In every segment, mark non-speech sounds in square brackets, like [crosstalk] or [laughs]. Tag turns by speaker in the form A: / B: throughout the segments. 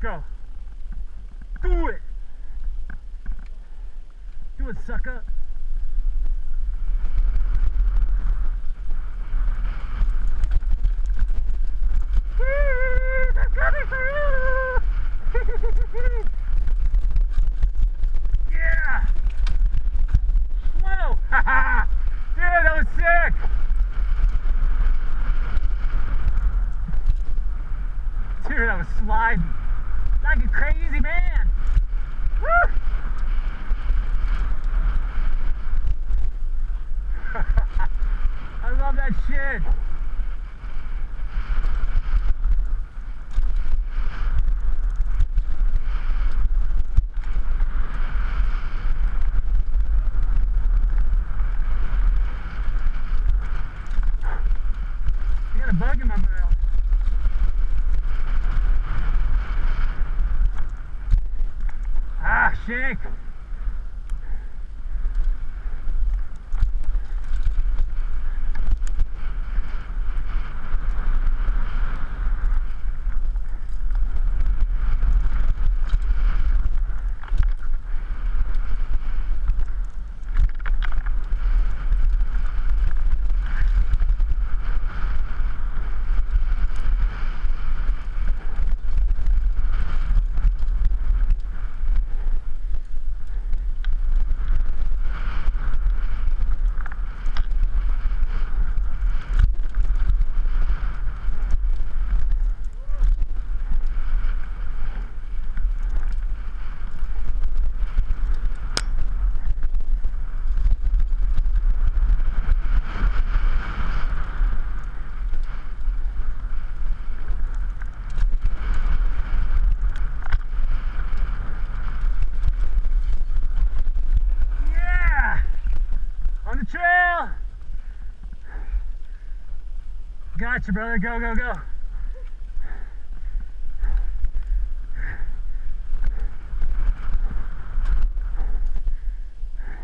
A: Go. Do it. Do it, sucker. [laughs] [laughs] Yeah! That was sick! Dude, I was sliding like a crazy man. Woo! [laughs] I love that shit. I got a bug in my mouth. Ah, Gotcha, brother. Go, go, go.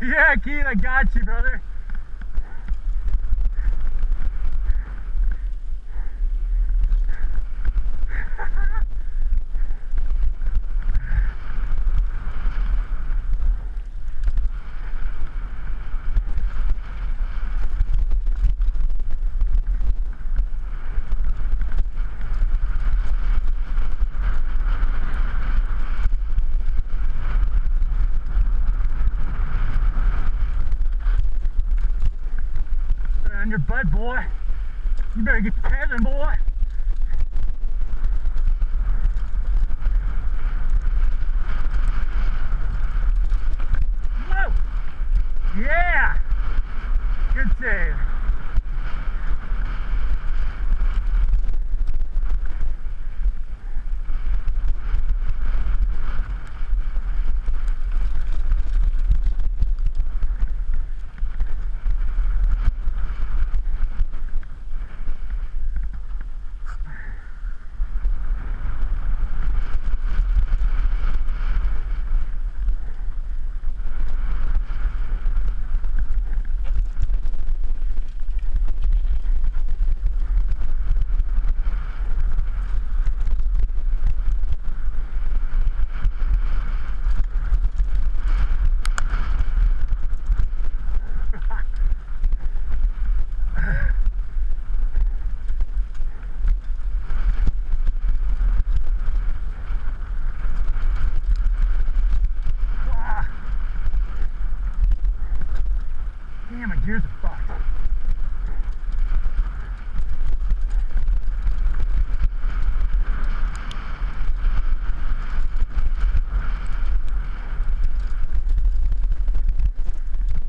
A: Yeah, Keith, I got you, brother. boy. You better get to heaven, boy. Whoa! Yeah! Good save. Here's a fox.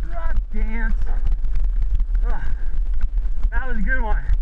A: Rock dance. Ugh. That was a good one.